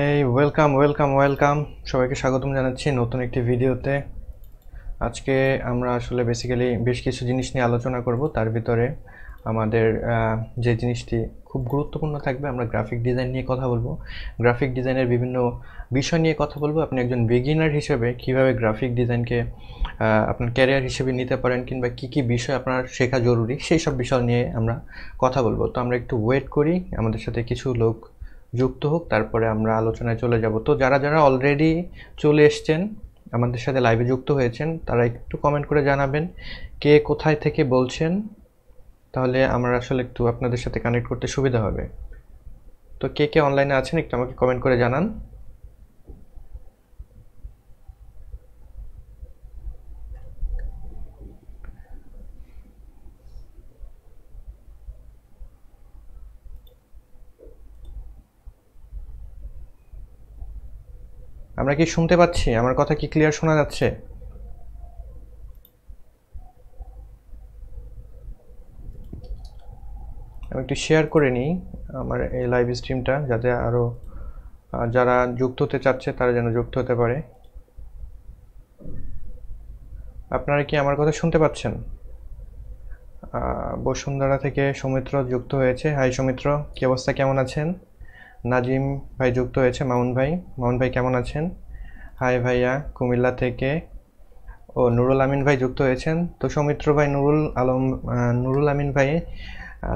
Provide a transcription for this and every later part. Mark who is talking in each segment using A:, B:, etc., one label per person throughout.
A: এই welcome welcome welcome সবাইকে স্বাগতম জানাচ্ছি নতুন একটি ভিডিওতে। আজকে আমরা আসলে বেসিক্যালি বেশ কিছু জিনিস নিয়ে আলোচনা করব। তার ভিতরে আমাদের যে জিনিসটি খুব গুরুত্বপূর্ণ থাকবে, আমরা গ্রাফিক ডিজাইন নিয়ে কথা বলব। গ্রাফিক ডিজাইনের বিভিন্ন বিষয় নিয়ে কথা বলব। আপনি একজন বিগিনার হিসেবে কীভাবে গ্রাফিক ডিজাইনকে আপনার ক্যারিয়ার হিসেবে নিতে পারেন কিংবা কি কি বিষয় আপনার শেখা জরুরি, সেই সব বিষয় নিয়ে আমরা কথা বলব। তো আমরা একটু ওয়েট করি। আমাদের সাথে কিছু লোক যুক্ত হোক, তারপরে আমরা আলোচনায় চলে যাব। তো যারা যারা অলরেডি চলে এসছেন, আমাদের সাথে লাইভে যুক্ত হয়েছেন, তারা একটু কমেন্ট করে জানাবেন কে কোথায় থেকে বলছেন, তাহলে আমরা আসলে একটু আপনাদের সাথে কানেক্ট করতে সুবিধা হবে। তো কে কে অনলাইনে আছেন, একটু আমাকে কমেন্ট করে জানান। আমরা কি শুনতে পাচ্ছি? আমার কথা কি ক্লিয়ার শোনা যাচ্ছে? আমি একটু শেয়ার করে নিই আমার এই লাইভ স্ট্রিমটা যাতে আরও যারা যুক্ত হতে চাচ্ছে, তারা যেন যুক্ত হতে পারে। আপনারা কি আমার কথা শুনতে পাচ্ছেন? বসুন্ধরা থেকে সৌমিত্র যুক্ত হয়েছে। হাই সৌমিত্র, কি অবস্থা? কেমন আছেন? নাজিম ভাই যুক্ত হয়েছে, মামুন ভাই। মামুন ভাই, কেমন আছেন? হাই ভাইয়া, কুমিল্লা থেকে। ও, নুরুল আমিন ভাই যুক্ত হয়েছেন। তো সৌমিত্র ভাই, নুরুল আলম নুরুল আমিন ভাই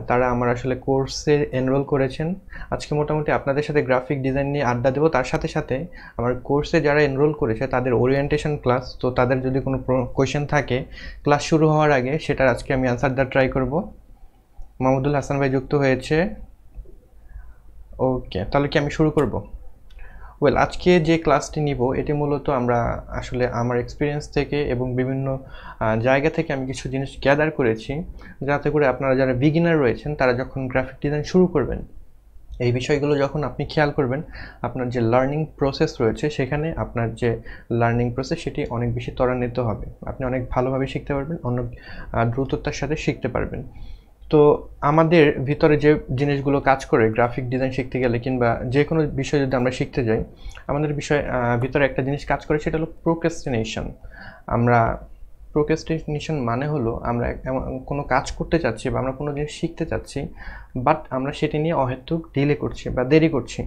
A: তারা আমার আসলে কোর্সে এনরোল করেছেন। আজকে মোটামুটি আপনাদের সাথে গ্রাফিক ডিজাইন নিয়ে আড্ডা দেবো। তার সাথে সাথে আমার কোর্সে যারা এনরোল করেছে, তাদের ওরিয়েন্টেশন ক্লাস তো তাদের যদি কোনো কোয়েশ্চেন থাকে ক্লাস শুরু হওয়ার আগে সেটার আজকে আমি আনসার দেওয়ার ট্রাই করব। মাহমুদুল হাসান ভাই যুক্ত হয়েছে। ওকে তাহলে কি আমি শুরু করব? ওয়েল আজকে যে ক্লাসটি নিব, এটি মূলত আমরা আসলে আমার এক্সপিরিয়েন্স থেকে এবং বিভিন্ন জায়গা থেকে আমি কিছু জিনিস গ্যাদার করেছি, যাতে করে আপনারা যারা বিগিনার রয়েছেন, তারা যখন গ্রাফিক ডিজাইন শুরু করবেন, এই বিষয়গুলো যখন আপনি খেয়াল করবেন, আপনার যে লার্নিং প্রসেস রয়েছে, সেখানে আপনার যে লার্নিং প্রসেস সেটি অনেক বেশি ত্বরান্বিত হবে। আপনি অনেক ভালোভাবে শিখতে পারবেন অনেক দ্রুততার সাথে শিখতে পারবেন। তো আমাদের ভিতরে যে জিনিসগুলো কাজ করে গ্রাফিক ডিজাইন শিখতে গেলে কিংবা যে কোনো বিষয় যদি আমরা শিখতে যাই, আমাদের বিষয় ভিতরে একটা জিনিস কাজ করে সেটা হলো প্রোকেস্টিনেশন আমরা প্রোক্রেস্টিনেশন মানে হলো আমরা কোনো কাজ করতে চাচ্ছি বা আমরা কোনো জিনিস শিখতে চাচ্ছি বাট আমরা সেটি নিয়ে অহেতুক ডিলে করছি বা দেরি করছি।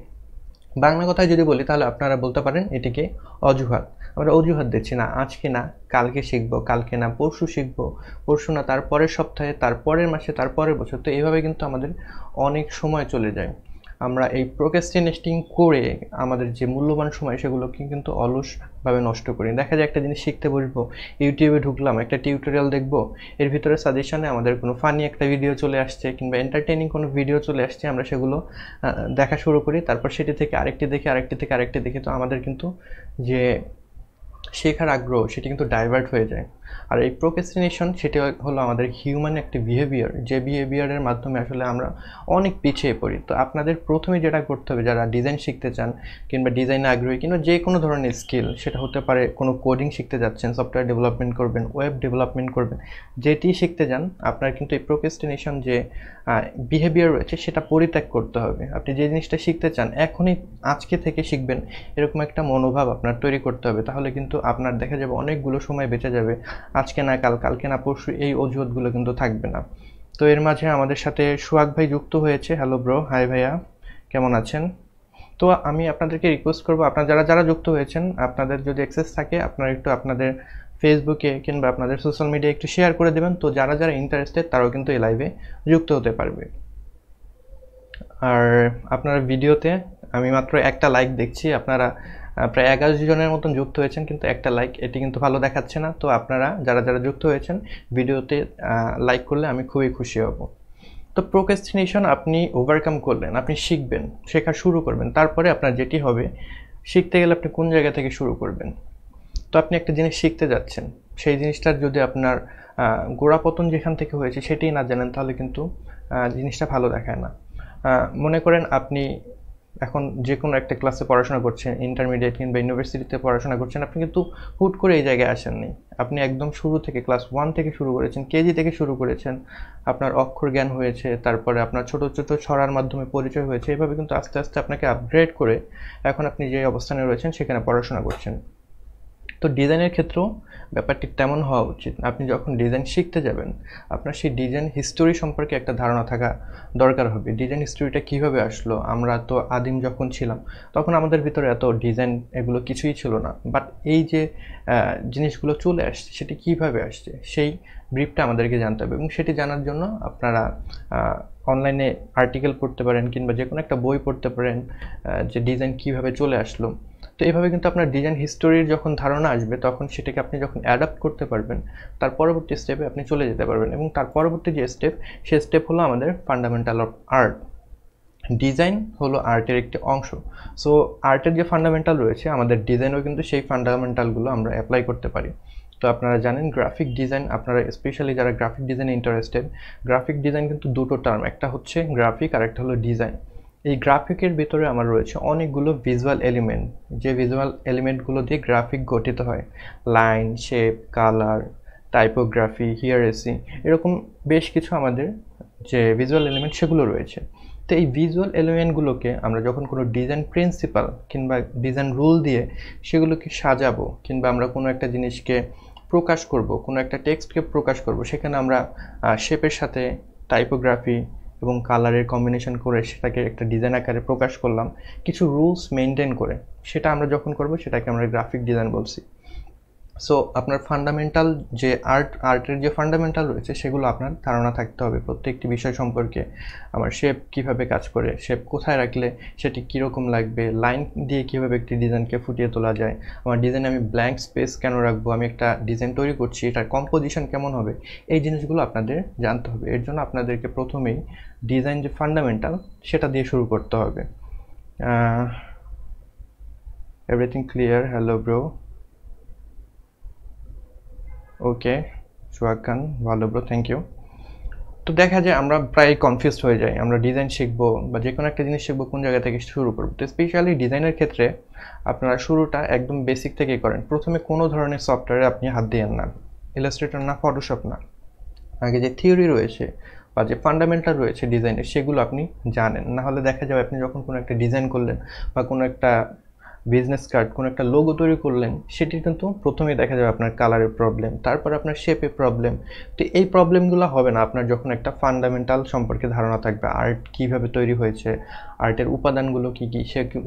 A: বাংলা কথায় যদি বলি তাহলে আপনারা বলতে পারেন এটিকে অজুহাত। আমরা অজুহাত দিচ্ছি, না, আজকে না, কালকে শিখব, কালকে না, পরশু শিখব, পরশু না তার পরের সপ্তাহে তার পরের মাসে তার পরের বছর। তো এইভাবে কিন্তু আমাদের অনেক সময় চলে যায়। আমরা এই প্রোকেস্টিনেটিং করে আমাদের যে মূল্যবান সময়, সেগুলোকে কিন্তু অলসভাবে নষ্ট করি। দেখা যায় একটা জিনিস শিখতে বসবো ইউটিউবে ঢুকলাম, একটা টিউটোরিয়াল দেখব, এর ভিতরে সাজেশনে আমাদের কোনো ফানি একটা ভিডিও চলে আসছে, কিংবা এন্টারটেনিং কোনো ভিডিও চলে আসছে, আমরা সেগুলো দেখা শুরু করি, তারপর সেটি থেকে আরেকটি দেখে, আরেকটি থেকে আরেকটি দেখে, তো আমাদের কিন্তু যে শেখার আগ্রহ সেটি কিন্তু ডাইভার্ট হয়ে যায়। আর এই প্রোকেস্টিনেশন সেটি হলো আমাদের হিউম্যান একটি বিহেভিয়ার যে বিহেভিয়ারের মাধ্যমে আসলে আমরা অনেক পিছিয়ে পড়ি। তো আপনাদের প্রথমে যেটা করতে হবে, যারা ডিজাইন শিখতে চান কিংবা ডিজাইনে আগ্রহী কিংবা যে কোনো ধরনের স্কিল সেটা হতে পারে কোনো কোডিং শিখতে যাচ্ছেন সফটওয়্যার ডেভেলপমেন্ট করবেন ওয়েব ডেভেলপমেন্ট করবেন, যেটি শিখতে যান, আপনার কিন্তু এই প্রোকেস্টিনেশন যে বিহেভিয়ার রয়েছে, সেটা পরিত্যাগ করতে হবে। আপনি যে জিনিসটা শিখতে চান, এখনই আজকে থেকে শিখবেন, এরকম একটা মনোভাব আপনার তৈরি করতে হবে, তাহলে কিন্তু আপনার দেখা যাবে অনেকগুলো সময় বেঁচে যাবে। আজকে না কাল, কালকে না পরশু এই অজুহাতগুলো কিন্তু থাকবে না। তো এর মাঝে আমাদের সাথে সুহাগ ভাই যুক্ত হয়েছে। হ্যালো ব্রো হাই ভাইয়া, কেমন আছেন? তো আমি আপনাদেরকে রিকোয়েস্ট করব, আপনারা যারা যারা যুক্ত হয়েছেন, আপনাদের যদি অ্যাক্সেস থাকে, আপনারা একটু আপনাদের ফেসবুকে কিংবা আপনাদের সোশ্যাল মিডিয়ায় একটু শেয়ার করে দেবেন। তো যারা যারা ইন্টারেস্টেড তারাও কিন্তু এই লাইভে যুক্ত হতে পারবে। আর আপনার ভিডিওতে আমি মাত্র একটা লাইক দেখছি। আপনারা প্রায় এগারো জনের মতন যুক্ত হয়েছেন, কিন্তু একটা লাইক এটি কিন্তু ভালো দেখাচ্ছে না। তো আপনারা যারা যারা যুক্ত হয়েছেন, ভিডিওতে লাইক করলে আমি খুবই খুশি হব। তো প্রোকেস্টিনেশন আপনি ওভারকাম করলেন, আপনি শিখবেন, শেখা শুরু করবেন। তারপরে আপনার যেটি হবে, শিখতে গেলে আপনি কোন জায়গা থেকে শুরু করবেন? তো আপনি একটা জিনিস শিখতে যাচ্ছেন, সেই জিনিসটার যদি আপনার গোড়াপতন যেখান থেকে হয়েছে সেটাই না জানেন, তাহলে কিন্তু জিনিসটা ভালো দেখায় না। মনে করেন আপনি এখন যে কোনো একটা ক্লাসে পড়াশোনা করছেন ইন্টারমিডিয়েট কিংবা ইউনিভার্সিটিতে পড়াশোনা করছেন, আপনি কিন্তু হুট করে এই জায়গায় আসেননি। আপনি একদম শুরু থেকে ক্লাস ওয়ান থেকে শুরু করেছেন, কেজি থেকে শুরু করেছেন, আপনার অক্ষর জ্ঞান হয়েছে, তারপরে আপনার ছোট ছোট ছড়ার মাধ্যমে পরিচয় হয়েছে, এভাবে কিন্তু আস্তে আস্তে আপনাকে আপগ্রেড করে এখন আপনি যে অবস্থানে রয়েছেন, সেখানে পড়াশোনা করছেন। তো ডিজাইনের ক্ষেত্রেও ব্যাপারটি তেমন হওয়া উচিত। আপনি যখন ডিজাইন শিখতে যাবেন, আপনার সেই ডিজাইন হিস্টোরি সম্পর্কে একটা ধারণা থাকা দরকার হবে। ডিজাইন হিস্টোরিটা কীভাবে আসলো? আমরা তো আদিম যখন ছিলাম, তখন আমাদের ভিতরে এত ডিজাইন এগুলো কিছুই ছিল না। বাট এই যে জিনিসগুলো চলে আসছে, সেটি কীভাবে আসছে? সেই ব্রিফটা আমাদেরকে জানতে হবে এবং সেটি জানার জন্য আপনারা অনলাইনে আর্টিকেল পড়তে পারেন কিংবা যে কোনো একটা বই পড়তে পারেন যে ডিজাইন কীভাবে চলে আসলো। তো এইভাবে কিন্তু আপনার ডিজাইন হিস্টোরির যখন ধারণা আসবে, তখন সেটাকে আপনি যখন অ্যাডাপ্ট করতে পারবেন, তার পরবর্তী স্টেপে আপনি চলে যেতে পারবেন এবং তার পরবর্তী যে স্টেপ সে স্টেপ হলো আমাদের ফান্ডামেন্টাল অফ আর্ট ডিজাইন হলো আর্টের একটি অংশ। সো আর্টের যে ফান্ডামেন্টাল রয়েছে, আমাদের ডিজাইনও কিন্তু সেই ফান্ডামেন্টালগুলো আমরা অ্যাপ্লাই করতে পারি। তো আপনারা জানেন গ্রাফিক ডিজাইন আপনারা স্পেশালি যারা গ্রাফিক ডিজাইনে ইন্টারেস্টেড গ্রাফিক ডিজাইন কিন্তু দুটো টার্ম একটা হচ্ছে গ্রাফিক আর একটা হলো ডিজাইন এই গ্রাফিকের ভিতরে আমার রয়েছে অনেকগুলো ভিজুয়াল এলিমেন্ট যে ভিজুয়াল এলিমেন্টগুলো দিয়ে গ্রাফিক গঠিত হয়। Line shape colour typography hierarchy এরকম বেশ কিছু আমাদের যে ভিজুয়াল এলিমেন্ট সেগুলো রয়েছে। তো এই ভিজুয়াল এলিমেন্টগুলোকে আমরা যখন কোনো ডিজাইন প্রিন্সিপাল কিংবা ডিজাইন রুল দিয়ে সেগুলোকে সাজাবো কিংবা আমরা কোনো একটা জিনিসকে প্রকাশ করব, কোনো একটা টেক্সটকে প্রকাশ করব, সেখানে আমরা শেপের সাথে টাইপোগ্রাফি এবং কালারের কম্বিনেশন করে সেটাকে একটা ডিজাইন আকারে প্রকাশ করলাম, কিছু রুলস মেনটেন করে, সেটা আমরা যখন করব সেটাকে আমরা গ্রাফিক ডিজাইন বলছি। সো আপনার ফান্ডামেন্টাল যে আর্ট আর্টের যে ফান্ডামেন্টাল রয়েছে, সেগুলো আপনার ধারণা থাকতে হবে। প্রত্যেকটি বিষয় সম্পর্কে আমার শেপ কীভাবে কাজ করে শেপ কোথায় রাখলে সেটি কীরকম লাগবে লাইন দিয়ে কীভাবে একটি ডিজাইনকে ফুটিয়ে তোলা যায়, আমার ডিজাইনে আমি ব্ল্যাঙ্ক স্পেস কেন রাখব, আমি একটা ডিজাইন তৈরি করছি, এটার কম্পোজিশন কেমন হবে, এই জিনিসগুলো আপনাদের জানতে হবে। এর জন্য আপনাদেরকে প্রথমেই ডিজাইন যে ফান্ডামেন্টাল সেটা দিয়ে শুরু করতে হবে। Everything clear hello bro okay Sohag Khan, ভালো ব্রো থ্যাংক ইউ তো দেখা যায় আমরা প্রায় কনফিউজড হয়ে যাই, আমরা ডিজাইন শিখব বা যে কোনো একটা জিনিস শিখব কোন জায়গা থেকে শুরু করব। তো স্পেশালি ডিজাইনের ক্ষেত্রে আপনারা শুরুটা একদম বেসিক থেকেই করেন। প্রথমে কোনো ধরনের সফটওয়্যারে আপনি হাত দিয়েন না। ইলাস্ট্রেটর না ফটোশপ না। আগে যে থিওরি রয়েছে বা যে ফান্ডামেন্টাল রয়েছে ডিজাইনের সেগুলো আপনি জানেন। না হলে দেখা যাবে আপনি যখন কোনো একটা ডিজাইন করলেন বা কোনো একটা বিজনেস কার্ড কোনো একটা লোগো তৈরি করলেন সেটি কিন্তু প্রথমেই দেখা যাবে আপনার কালারের প্রবলেম তারপর আপনার শেপে প্রবলেম তো এই প্রবলেমগুলো হবে না আপনার যখন একটা ফান্ডামেন্টাল সম্পর্কে ধারণা থাকবে আর্ট কীভাবে তৈরি হয়েছে আর্টের উপাদানগুলো কী কী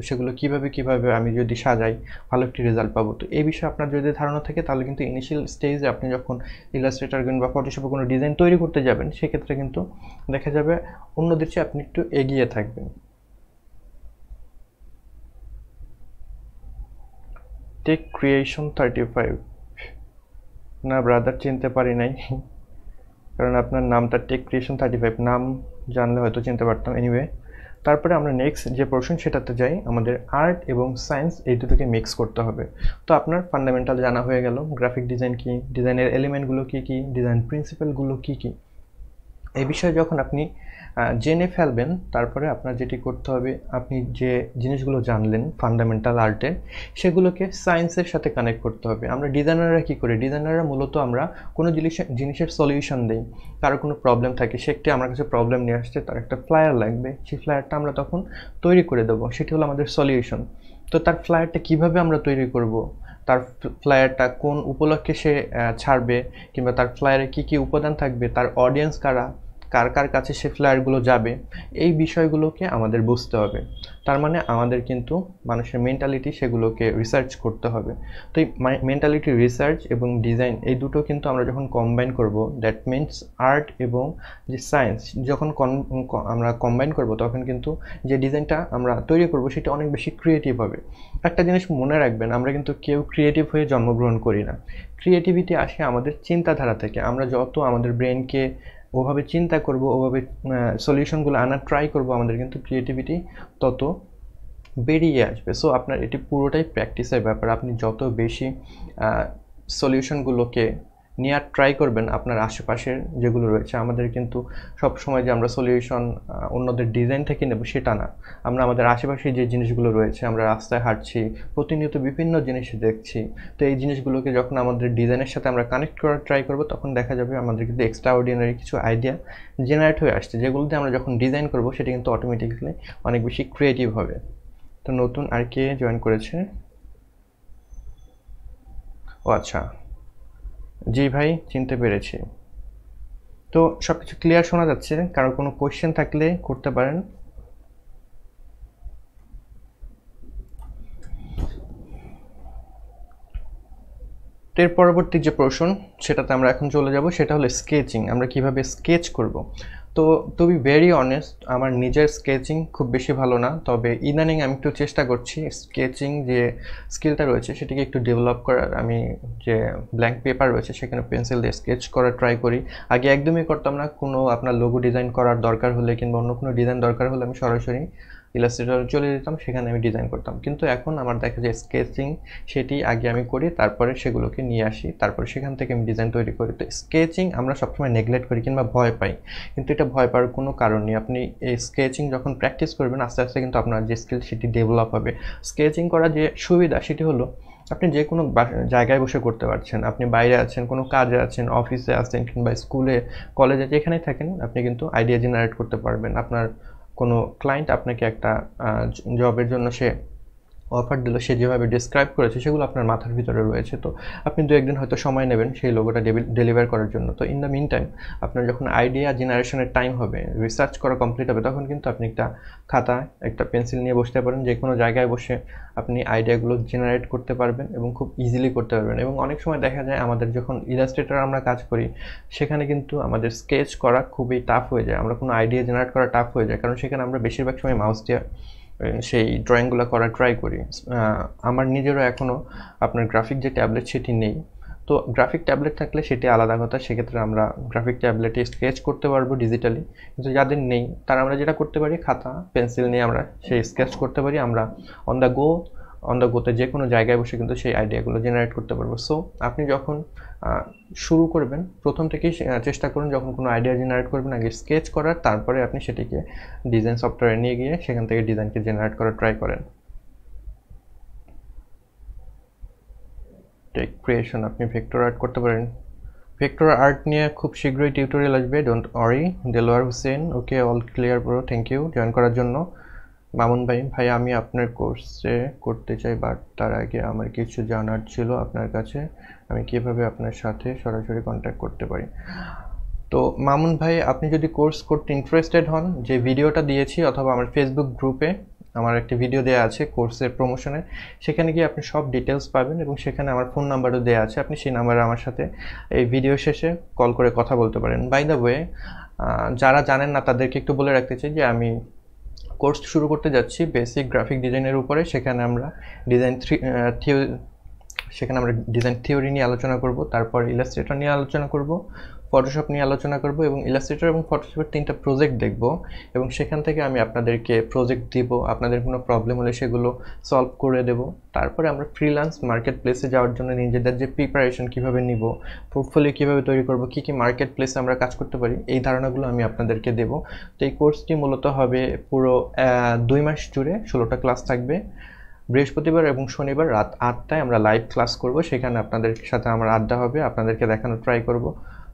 A: সেগুলো কীভাবে কীভাবে আমি যদি সাজাই, ভালো একটি রেজাল্ট পাবো। তো এই বিষয়ে আপনার যদি ধারণা থাকে, তাহলে কিন্তু ইনিশিয়াল স্টেজে আপনি যখন ইলাস্ট্রেটার কিংবা ফটোশপে কোনো ডিজাইন তৈরি করতে যাবেন, সেক্ষেত্রে কিন্তু দেখা যাবে অন্যদের চেয়ে আপনি একটু এগিয়ে থাকবেন। টেক ক্রিয়েশন থার্টি ফাইভ না ব্রাদার চিনতে পারি নাই। কারণ আপনার নামটা টেক ক্রিয়েশন থার্টি ফাইভ নাম জানলে হয়তো চিনতে পারতাম এনিওয়ে তারপরে আমরা নেক্সট যে পোর্শন সেটাতে যাই, আমাদের আর্ট এবং সায়েন্স এই দুটোকে মিক্স করতে হবে। তো আপনার ফান্ডামেন্টাল জানা হয়ে গেল গ্রাফিক ডিজাইন কী ডিজাইনের এলিমেন্টগুলো কী কী ডিজাইন প্রিন্সিপালগুলো কী কী। এই বিষয়ে যখন আপনি জেনে ফেলবেন, তারপরে আপনার যেটি করতে হবে, আপনি যে জিনিসগুলো জানলেন ফান্ডামেন্টাল আর্টের সেগুলোকে সায়েন্সের সাথে কানেক্ট করতে হবে। আমরা ডিজাইনাররা কী করি? ডিজাইনাররা মূলত আমরা কোনো জিনিস জিনিসের সলিউশন দিই। কারও কোনো প্রবলেম থাকে সেটি আমার কাছে প্রবলেম নিয়ে আসছে, তার একটা ফ্লায়ার লাগবে। সেই ফ্লায়ারটা আমরা তখন তৈরি করে দেবো। সেটি হলো আমাদের সলিউশন তো তার ফ্লায়ারটা কীভাবে আমরা তৈরি করব? তার ফ্লায়ারটা কোন উপলক্ষে সে ছাড়বে? কিংবা তার ফ্লায়ারে কী কী উপাদান থাকবে? তার অডিয়েন্স কারা? কার কার কাছে সে ফ্লায়ারগুলো যাবে, এই বিষয়গুলোকে আমাদের বুঝতে হবে। তার মানে আমাদের কিন্তু মানুষের মেন্টালিটি সেগুলোকে রিসার্চ করতে হবে। তো এই মেন্টালিটি রিসার্চ এবং ডিজাইন এই দুটো কিন্তু আমরা যখন কম্বাইন করব দ্যাট মিনস আর্ট এবং যে সায়েন্স যখন আমরা কম্বাইন করব, তখন কিন্তু যে ডিজাইনটা আমরা তৈরি করব, সেটা অনেক বেশি ক্রিয়েটিভ হবে। একটা জিনিস মনে রাখবেন, আমরা কিন্তু কেউ ক্রিয়েটিভ হয়ে জন্মগ্রহণ করি না। ক্রিয়েটিভিটি আসে আমাদের চিন্তাধারা থেকে। আমরা যত আমাদের ব্রেনকে ওভাবে চিন্তা করব, ওভাবে সলিউশনগুলো আনার ট্রাই করব, আমাদের কিন্তু ক্রিয়েটিভিটি তত বেরিয়ে আসবে। সো আপনার এটি পুরোটাই প্র্যাকটিসের ব্যাপার। আপনি যত বেশি সলিউশনগুলোকে নেওয়ার ট্রাই করবেন আপনার আশেপাশের যেগুলো রয়েছে। আমাদের কিন্তু সব সময় যে আমরা সলিউশন অন্যদের ডিজাইন থেকে নেব সেটা না। আমরা আমাদের আশেপাশে যে জিনিসগুলো রয়েছে, আমরা রাস্তায় হাঁটছি, প্রতিনিয়ত বিভিন্ন জিনিস দেখছি। তো এই জিনিসগুলোকে যখন আমাদের ডিজাইনের সাথে আমরা কানেক্ট করার ট্রাই করব, তখন দেখা যাবে আমাদের কিন্তু এক্সট্রা অর্ডিনারি কিছু আইডিয়া জেনারেট হয়ে আসছে। যেগুলোতে আমরা যখন ডিজাইন করব, সেটা কিন্তু অটোমেটিক্যালি অনেক বেশি ক্রিয়েটিভ হবে। তো নতুন আর কে জয়েন করেছে? ও আচ্ছা। জি ভাই, চিনতে পেরেছি। তো সব কিছু ক্লিয়ার শোনা যাচ্ছে, কারও কোনো কোয়েশ্চেন থাকলে করতে পারেন। এর পরবর্তী যে প্রশ্ন, সেটাতে আমরা এখন চলে যাব, সেটা হলো স্কেচিং আমরা কীভাবে স্কেচ করব? তো টু বি ভেরি অনেস্ট আমার নিজের স্কেচিং খুব বেশি ভালো না। তবে ইদানিং আমি একটু চেষ্টা করছি স্কেচিং যে স্কিলটা রয়েছে সেটিকে একটু ডেভেলপ করার। আমি যে ব্ল্যাঙ্ক পেপার রয়েছে সেখানে পেন্সিল দিয়ে স্কেচ করার ট্রাই করি। আগে একদমই করতাম না, কোনো আপনার লোগো ডিজাইন করার দরকার হলে কিংবা অন্য কোনো ডিজাইন দরকার হলে আমি সরাসরি ইলাস্ট্রেটরে চলে যেতাম, সেখানে আমি ডিজাইন করতাম। কিন্তু এখন আমার দেখা যায় স্কেচিং সেটি আগে আমি করি, তারপরে সেগুলোকে নিয়ে আসি, তারপরে সেখান থেকে আমি ডিজাইন তৈরি করি। তো স্কেচিং আমরা সবসময় নেগলেক্ট করি কিংবা ভয় পাই। কিন্তু এটা ভয় পাওয়ার কোনো কারণ নেই। আপনি এই স্কেচিং যখন প্র্যাকটিস করবেন, আস্তে আস্তে কিন্তু আপনার যে স্কিল সেটি ডেভেলপ হবে। স্কেচিং করার যে সুবিধা, সেটি হলো আপনি যে কোনো জায়গায় বসে করতে পারছেন। আপনি বাইরে আছেন, কোনো কাজে আছেন অফিসে আছেন কিংবা স্কুলে কলেজে যেখানেই থাকেন, আপনি কিন্তু আইডিয়া জেনারেট করতে পারবেন। আপনার কোনো ক্লায়েন্ট আপনাকে একটা জবের জন্য সে অফার দিল, সে যেভাবে ডিসক্রাইব করেছে, সেগুলো আপনার মাথার ভিতরে রয়েছে। তো আপনি দু একদিন হয়তো সময় নেবেন সেই লোগোটা ডেলিভার করার জন্য। তো ইন দ্য মিন টাইম আপনার যখন আইডিয়া জেনারেশনের টাইম হবে রিসার্চ করা কমপ্লিট হবে, তখন কিন্তু আপনি একটা খাতা, একটা পেন্সিল নিয়ে বসতে পারেন। যে কোনো জায়গায় বসে আপনি আইডিয়াগুলো জেনারেট করতে পারবেন এবং খুব ইজিলি করতে পারবেন। এবং অনেক সময় দেখা যায় আমাদের যখন ইলাস্ট্রেটর আমরা কাজ করি, সেখানে কিন্তু আমাদের স্কেচ করা খুবই টাফ হয়ে যায়। আমরা কোনো আইডিয়া জেনারেট করা টাফ হয়ে যায়, কারণ সেখানে আমরা বেশিরভাগ সময় মাউস দিয়ে সেই ড্রয়িংগুলো করার ট্রাই করি। আমার নিজেরও এখনও আপনার গ্রাফিক যে ট্যাবলেট সেটি নেই। তো গ্রাফিক ট্যাবলেট থাকলে সেটি আলাদা কথা, সেক্ষেত্রে আমরা গ্রাফিক ট্যাবলেটে স্কেচ করতে পারব ডিজিটালি কিন্তু যাদের নেই, তারা আমরা যেটা করতে পারি, খাতা পেন্সিল নিয়ে আমরা সেই স্কেচ করতে পারি। আমরা on the go on the গোতে যে কোনো জায়গায় বসে কিন্তু সেই আইডিয়াগুলো জেনারেট করতে পারব। সো আপনি যখন শুরু করবেন, প্রথম থেকেই চেষ্টা করুন যখন কোনো আইডিয়া জেনারেট করবেন, আগে স্কেচ করার, তারপরে আপনি সেটিকে ডিজাইন সফটওয়্যারে নিয়ে গিয়ে সেখান থেকে ডিজাইনকে জেনারেট করার ট্রাই করেন। টেক ক্রিয়েশন আপনি ভেক্টর আর্ট করতে পারেন। ভেক্টর আর্ট নিয়ে খুব শীঘ্রই টিউটোরিয়াল আসবে don't worry Delwar Hossain okay all clear bro thank you join করার জন্য। মামুন ভাই ভাই, আমি আপনার কোর্সে করতে চাই বাট তার আগে আমার কিছু জানার ছিল আপনার কাছে। আমি কীভাবে আপনার সাথে সরাসরি কন্ট্যাক্ট করতে পারি? তো মামুন ভাই, আপনি যদি কোর্স করতে ইন্টারেস্টেড হন, যে ভিডিওটা দিয়েছি অথবা আমার ফেসবুক গ্রুপে আমার একটি ভিডিও দেওয়া আছে কোর্সের প্রমোশনে সেখানে গিয়ে আপনি সব ডিটেলস পাবেন এবং সেখানে আমার ফোন নাম্বারও দেওয়া আছে। আপনি সেই নাম্বারে আমার সাথে এই ভিডিও শেষে কল করে কথা বলতে পারেন। বাই দ্য ওয়ে যারা জানেন না, তাদেরকে একটু বলে রাখতে চাই যে, আমি কোর্স শুরু করতে যাচ্ছি বেসিক গ্রাফিক ডিজাইনের উপরে। সেখানে আমরা ডিজাইন থ্রি সেখানে আমরা ডিজাইন থিওরি নিয়ে আলোচনা করব, তারপর ইলাস্ট্রেটর নিয়ে আলোচনা করব ফটোশপ নিয়ে আলোচনা করব এবং ইলাস্ট্রেটর এবং ফটোশপের তিনটা প্রজেক্ট দেখব এবং সেখান থেকে আমি আপনাদেরকে প্রজেক্ট দিব, আপনাদের কোনো প্রবলেম হলে সেগুলো সলভ করে দেব। তারপরে আমরা ফ্রিল্যান্স মার্কেট প্লেসে যাওয়ার জন্য নিজেদের যে প্রিপারেশন কীভাবে নিব পোর্টফোলিও কীভাবে তৈরি করব, কী কী মার্কেট প্লেসে আমরা কাজ করতে পারি, এই ধারণাগুলো আমি আপনাদেরকে দেব। তো এই কোর্সটি মূলত হবে পুরো দুই মাস জুড়ে ষোলোটা ক্লাস থাকবে। বৃহস্পতিবার এবং শনিবার রাত আটটায় আমরা লাইভ ক্লাস করব। সেখানে আপনাদের সাথে আমার আড্ডা হবে, আপনাদেরকে দেখানোর ট্রাই করব।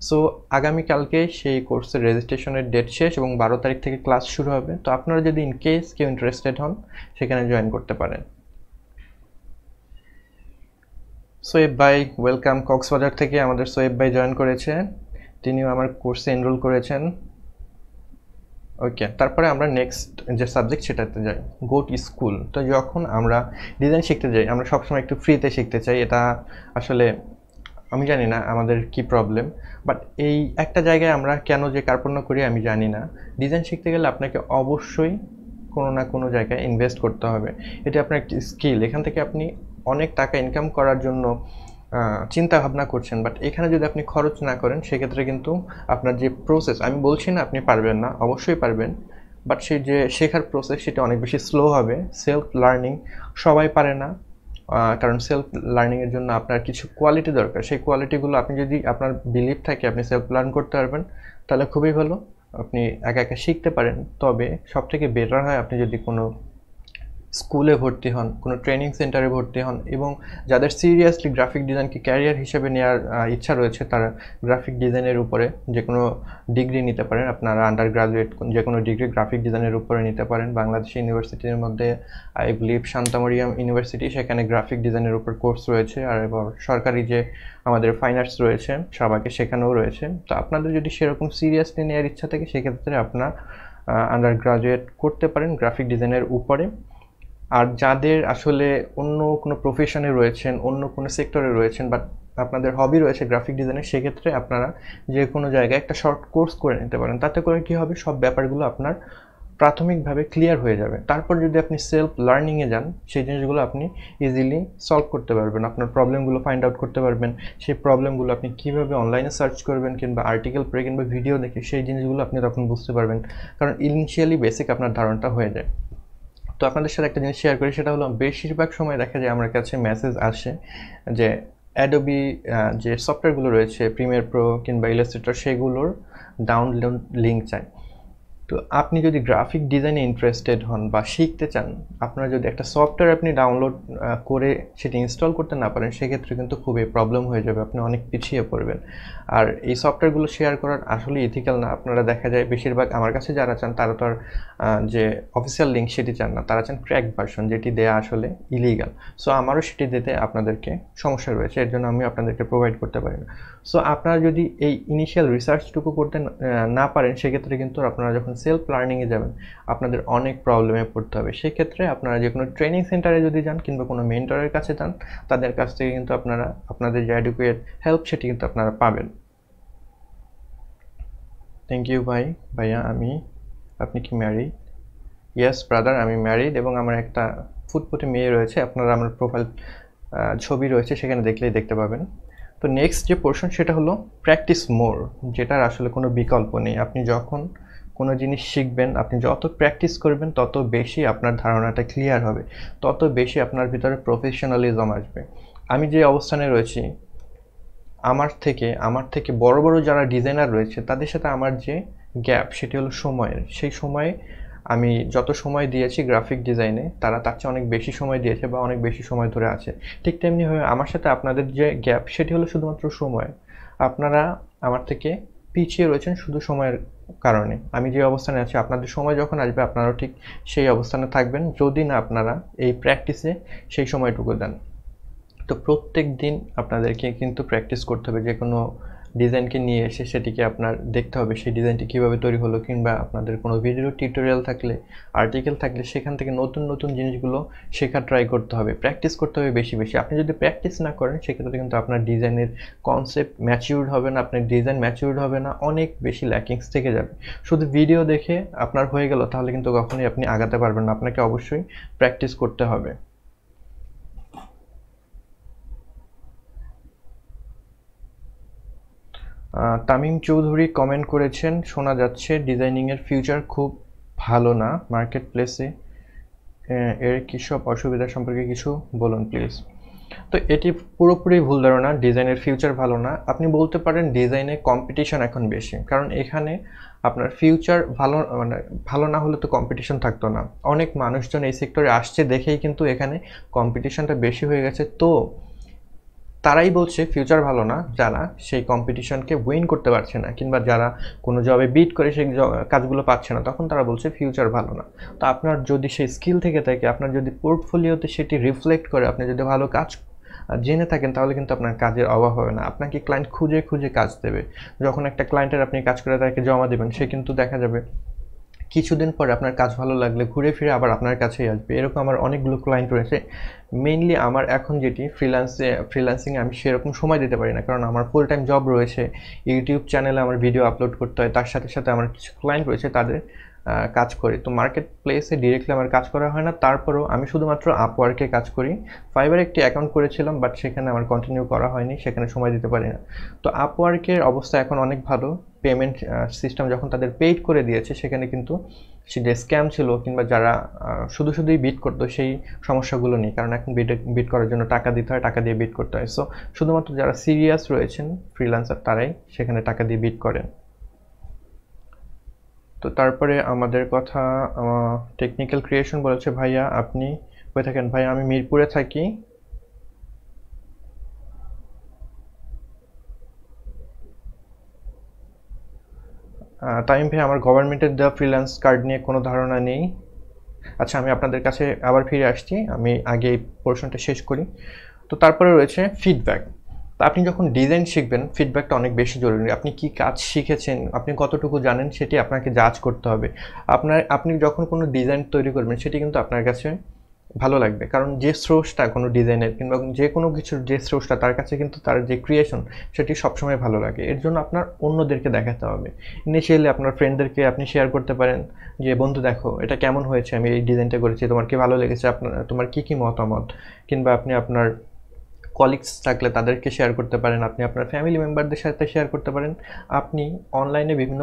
A: সো আগামীকালকে সেই কোর্সের রেজিস্ট্রেশনের ডেট শেষ এবং বারো তারিখ থেকে ক্লাস শুরু হবে। তো আপনারা যদি ইন কেস কেউ ইন্টারেস্টেড হন, সেখানে জয়েন করতে পারেন। সোয়েব ভাই ওয়েলকাম কক্সবাজার থেকে আমাদের সোয়েব ভাই জয়েন করেছে তিনিও আমার কোর্সে এনরোল করেছেন। ওকে তারপরে আমরা নেক্সট যে সাবজেক্ট সেটাতে যাই গো টু স্কুল তো যখন আমরা ডিজাইন শিখতে যাই, আমরা সবসময় একটু ফ্রিতে শিখতে চাই, এটা আসলে আমি জানি না আমাদের কি প্রবলেম বাট এই একটা জায়গায় আমরা কেন যে কার্পণ্য করি আমি জানি না। ডিজাইন শিখতে গেলে আপনাকে অবশ্যই কোনো না কোনো জায়গায় ইনভেস্ট করতে হবে। এটা আপনার একটি স্কিল এখান থেকে আপনি অনেক টাকা ইনকাম করার জন্য চিন্তা ভাবনা করছেন বাট এখানে যদি আপনি খরচ না করেন, সেক্ষেত্রে কিন্তু আপনার যে প্রসেস আমি বলছি না আপনি পারবেন না, অবশ্যই পারবেন বাট সেই যে শেখার প্রসেস সেটা অনেক বেশি স্লো হবে সেলফ লার্নিং সবাই পারে না কারণ সেলফ লার্নিংয়ের জন্য আপনার কিছু কোয়ালিটি দরকার, সেই কোয়ালিটিগুলো আপনি যদি আপনার বিলিভ থাকে, আপনি সেলফ লার্ন করতে পারবেন, তাহলে খুবই ভালো, আপনি একা একা শিখতে পারেন, তবে সবথেকে বেটার হয় আপনি যদি কোনো স্কুলে ভর্তি হন, কোনো ট্রেনিং সেন্টারে ভর্তি হন এবং যাদের সিরিয়াসলি গ্রাফিক ডিজাইনকে ক্যারিয়ার হিসেবে নেওয়ার ইচ্ছা রয়েছে, তারা গ্রাফিক ডিজাইনের উপরে যে কোনো ডিগ্রি নিতে পারেন। আপনারা আন্ডার গ্রাজুয়েট যে কোনো ডিগ্রি গ্রাফিক ডিজাইনের উপরে নিতে পারেন। বাংলাদেশ ইউনিভার্সিটির মধ্যে আই বিলিভ শান্তামরিয়াম ইউনিভার্সিটি সেখানে গ্রাফিক ডিজাইনের উপর কোর্স রয়েছে আর এবার সরকারি যে আমাদের ফাইন আর্টস রয়েছে, সবাইকে সেখানেও রয়েছে। তো আপনাদের যদি সেরকম সিরিয়াসলি নেওয়ার ইচ্ছা থাকে, সেক্ষেত্রে আপনার আন্ডার গ্রাজুয়েট করতে পারেন গ্রাফিক ডিজাইনের উপরে। আর যাদের আসলে অন্য কোনো প্রফেশনে রয়েছেন, অন্য কোনো সেক্টরে রয়েছেন বাট আপনাদের হবি রয়েছে গ্রাফিক ডিজাইনের সেক্ষেত্রে আপনারা যে কোনো জায়গায় একটা শর্ট কোর্স করে নিতে পারেন। তাতে করে কী হবে? সব ব্যাপারগুলো আপনার প্রাথমিকভাবে ক্লিয়ার হয়ে যাবে। তারপর যদি আপনি সেলফ লার্নিংয়ে যান, সেই জিনিসগুলো আপনি ইজিলি সলভ করতে পারবেন। আপনার প্রবলেমগুলো ফাইন্ড আউট করতে পারবেন। সেই প্রবলেমগুলো আপনি কীভাবে অনলাইনে সার্চ করবেন কিংবা আর্টিকেল পড়ে কিংবা ভিডিও দেখে, সেই জিনিসগুলো আপনি তখন বুঝতে পারবেন। কারণ ইনিশিয়ালি বেসিক আপনার ধারণটা হয়ে যায়। তো আপনাদের সাথে একটা জিনিস শেয়ার করি, সেটা হলো বেশিরভাগ সময় দেখা যায় আমার কাছে মেসেজ আসে যে অ্যাডোবি যে সফটওয়্যারগুলো রয়েছে প্রিমিয়ার প্রো কিংবা ইলাস্ট্রেটর সেগুলোর ডাউনলোড লিঙ্ক চাই। তো আপনি যদি গ্রাফিক ডিজাইনে ইন্টারেস্টেড হন বা শিখতে চান, আপনারা যদি একটা সফটওয়্যার আপনি ডাউনলোড করে সেটা ইনস্টল করতে না পারেন, সেক্ষেত্রে কিন্তু খুবই প্রবলেম হয়ে যাবে, আপনি অনেক পিছিয়ে পড়বেন। আর এই সফটওয়্যারগুলো শেয়ার করার আসলে ইথিক্যাল না, আপনারা দেখা যায় বেশিরভাগ আমার কাছে যারা চান, তারা তো আর যে অফিসিয়াল লিঙ্ক সেটি চান না, তারা চান ক্র্যাক ভার্সন যেটি দেয়া আসলে ইলিগাল সো আমারও সেটি দিতে আপনাদেরকে সমস্যা রয়েছে, এর জন্য আমি আপনাদেরকে প্রোভাইড করতে পারি না। সো আপনারা যদি এই ইনিশিয়াল রিসার্চটুকু করতে না পারেন, সেক্ষেত্রে কিন্তু আপনারা যখন সেলফ লার্নিংয়ে যাবেন, আপনাদের অনেক প্রবলেমে পড়তে হবে। সেক্ষেত্রে আপনারা যে কোনো ট্রেনিং সেন্টারে যদি যান কিংবা কোনো মেন্টরের কাছে যান, তাদের কাছ থেকে কিন্তু আপনারা, আপনাদের যে অ্যাডুকুয়েট হেল্প সেটি কিন্তু আপনারা পাবেন। থ্যাংক ইউ ভাই। ভাইয়া, আমি, আপনি কি ম্যারিড ইয়েস ব্রাদার আমি ম্যারিড এবং আমার একটা ফুটফুটে মেয়ে রয়েছে। আপনারা আমার প্রোফাইল ছবি রয়েছে, সেখানে দেখলেই দেখতে পাবেন। তো নেক্সট যে পোর্শন সেটা হলো প্র্যাকটিস মোর যেটার আসলে কোনো বিকল্প নেই। আপনি যখন কোনো জিনিস শিখবেন, আপনি যত প্র্যাকটিস করবেন, তত বেশি আপনার ধারণাটা ক্লিয়ার হবে, তত বেশি আপনার ভিতরে প্রফেশনালিজম আসবে। আমি যে অবস্থানে রয়েছি, আমার থেকে আমার থেকে বড় বড় যারা ডিজাইনার রয়েছে, তাদের সাথে আমার যে গ্যাপ সেটি হলো সময়ের। সেই সময়ে আমি যত সময় দিয়েছি গ্রাফিক ডিজাইনে তারা তার চেয়ে অনেক বেশি সময় দিয়েছে বা অনেক বেশি সময় ধরে আছে। ঠিক তেমনিভাবে আমার সাথে আপনাদের যে গ্যাপ সেটি হলো শুধুমাত্র সময়। আপনারা আমার থেকে পিছিয়ে রয়েছেন শুধু সময়ের কারণে। আমি যে অবস্থানে আছি, আপনাদের সময় যখন আসবে, আপনারাও ঠিক সেই অবস্থানে থাকবেন। যদি না আপনারা এই প্র্যাকটিসে সেই সময়টুকু দেন। তো প্রত্যেক দিন আপনাদেরকে কিন্তু প্র্যাকটিস করতে হবে। যে কোনো ডিজাইনকে নিয়ে এসে সেটিকে আপনার দেখতে হবে, সেই ডিজাইনটি কীভাবে তৈরি হলো কিংবা আপনাদের কোনো ভিডিও টিউটোরিয়াল থাকলে আর্টিকেল থাকলে সেখান থেকে নতুন নতুন জিনিসগুলো শেখা ট্রাই করতে হবে প্র্যাকটিস করতে হবে বেশি বেশি। আপনি যদি প্র্যাকটিস না করেন, সেক্ষেত্রে কিন্তু আপনার ডিজাইনের কনসেপ্ট ম্যাচিউর্ড হবে না, আপনার ডিজাইন ম্যাচিউর্ড হবে না, অনেক বেশি ল্যাকিংস থেকে যাবে। শুধু ভিডিও দেখে আপনার হয়ে গেল, তাহলে কিন্তু কখনোই আপনি আগাতে পারবেন না, আপনাকে অবশ্যই প্র্যাকটিস করতে হবে। তামিম চৌধুরী কমেন্ট করেছেন, শোনা যাচ্ছে, ডিজাইনিংয়ের ফিউচার খুব ভালো না মার্কেট প্লেসে এর কী সব অসুবিধা সম্পর্কে কিছু বলুন প্লিজ তো এটি পুরোপুরি ভুল ধারণা, ডিজাইনের ফিউচার ভালো না। আপনি বলতে পারেন, ডিজাইনে কম্পিটিশন এখন বেশি। কারণ এখানে আপনার ফিউচার ভালো মানে ভালো না হলে তো কম্পিটিশন থাকতো না। অনেক মানুষজন এই সেক্টরে আসছে দেখেই কিন্তু এখানে কম্পিটিশনটা বেশি হয়ে গেছে। তো তারাই বলছে ফিউচার ভালো না, যারা সেই কম্পিটিশনকে উইন করতে পারছে না কিংবা যারা কোনো জবে বিট করে সেই কাজগুলো পাচ্ছে না, তখন তারা বলছে ফিউচার ভালো না। তো আপনার যদি সেই স্কিল থেকে থাকে, আপনার যদি পোর্টফোলিওতে সেটি রিফ্লেক্ট করে, আপনি যদি ভালো কাজ জেনে থাকেন, তাহলে কিন্তু আপনার কাজের অভাব হবে না। আপনাকে ক্লায়েন্ট খুঁজে খুঁজে কাজ দেবে। যখন একটা ক্লায়েন্টের আপনি কাজ করে তাকে জমা দেবেন, সে কিন্তু দেখা যাবে কিছুদিন পরে আপনার কাজ ভালো লাগলে ঘুরে ফিরে আবার আপনার কাছেই আসবে। এরকম আমার অনেকগুলো ক্লায়েন্ট রয়েছে। মেইনলি আমার এখন যেটি ফ্রিল্যান্সে ফ্রিল্যান্সিংয়ে আমি সেরকম সময় দিতে পারি না। কারণ আমার ফুল টাইম জব রয়েছে ইউটিউব চ্যানেলে আমার ভিডিও আপলোড করতে হয়। তার সাথে সাথে আমার কিছু ক্লায়েন্ট রয়েছে তাদের কাজ করি। তো মার্কেট প্লেসে ডিরেক্টলি আমার কাজ করা হয় না। তারপরেও আমি শুধুমাত্র আপওয়ার্কে কাজ করি। ফাইবার একটি অ্যাকাউন্ট করেছিলাম বাট সেখানে আমার কন্টিনিউ করা হয়নি। সেখানে সময় দিতে পারি না। তো আপওয়ার্কের অবস্থা এখন অনেক ভালো। পেমেন্ট সিস্টেম যখন তাদের পেইড করে দিয়েছে, সেখানে কিন্তু যে স্ক্যাম ছিল কিংবা যারা শুধু শুধুই বিট করতো, সেই সমস্যাগুলো নেই। কারণ এখন বিট বিট করার জন্য টাকা দিতে হয়, টাকা দিয়ে বিট করতে হয়। সো শুধুমাত্র যারা সিরিয়াস রয়েছেন ফ্রিল্যান্সার তারাই সেখানে টাকা দিয়ে বিট করেন। তো তারপরে আমাদের কথা টেকনিক্যাল ক্রিয়েশন বলেছে, ভাইয়া, আপনি হয়ে থাকেন? ভাইয়া, আমি মিরপুরে থাকি। টাইম ভাই আমার গভর্নমেন্টের দেওয়া ফ্রিল্যান্স কার্ড নিয়ে কোনো ধারণা নেই। আচ্ছা আমি আপনাদের কাছে আবার ফিরে আসছি। আমি আগে এই পোর্শনটা শেষ করি। তো তারপরে রয়েছে ফিডব্যাক তো আপনি যখন ডিজাইন শিখবেন ফিডব্যাকটা অনেক বেশি জরুরি। আপনি কি কাজ শিখেছেন, আপনি কতটুকু জানেন, সেটি আপনাকে জাজ করতে হবে। আপনার, আপনি যখন কোনো ডিজাইন তৈরি করবেন, সেটি কিন্তু আপনার কাছে ভালো লাগবে। কারণ যে স্রোসটা কোনো ডিজাইনের কিংবা যে কোনো কিছুর যে স্রোসটা তার কাছে কিন্তু তার যে ক্রিয়েশন সেটি সবসময় ভালো লাগে। এর জন্য আপনার অন্যদেরকে দেখাতে হবে। ইনিশিয়ালি আপনার ফ্রেন্ডদেরকে আপনি শেয়ার করতে পারেন যে, বন্ধু, দেখো, এটা কেমন হয়েছে? আমি এই ডিজাইনটা করেছি। তোমার কি ভালো লেগেছে? আপনার, তোমার কী কী মতামত? কিংবা আপনি আপনার কলিগস থাকলে তাদেরকে শেয়ার করতে পারেন, আপনি আপনার ফ্যামিলি মেম্বারদের সাথে শেয়ার করতে পারেন। আপনি অনলাইনে বিভিন্ন